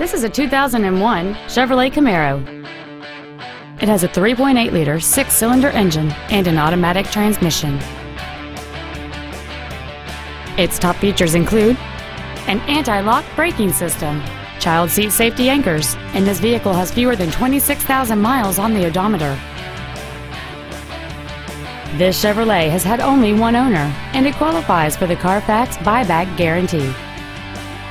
This is a 2001 Chevrolet Camaro. It has a 3.8-liter six-cylinder engine and an automatic transmission. Its top features include an anti-lock braking system, child seat safety anchors, and this vehicle has fewer than 26,000 miles on the odometer. This Chevrolet has had only one owner, and it qualifies for the Carfax buyback guarantee.